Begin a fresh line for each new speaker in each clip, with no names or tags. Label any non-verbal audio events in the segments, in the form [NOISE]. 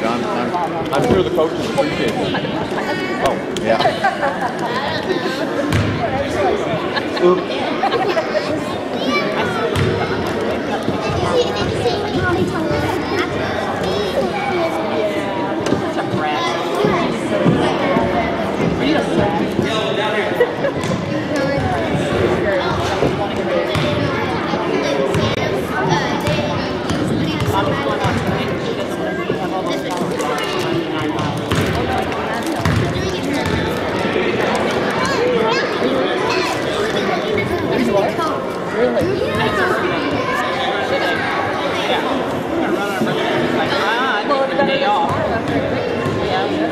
good. I'm, I'm, I'm sure the coaches appreciate it. Oh, yeah. [LAUGHS] Oops.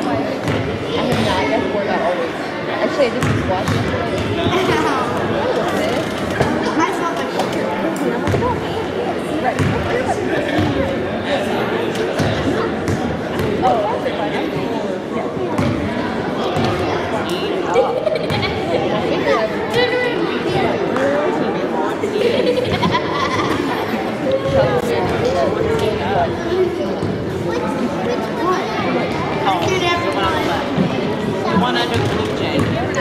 I have not. I guess we're always.
Actually, I just was watching. [LAUGHS] [LAUGHS] Which one? home. One under the blue jay.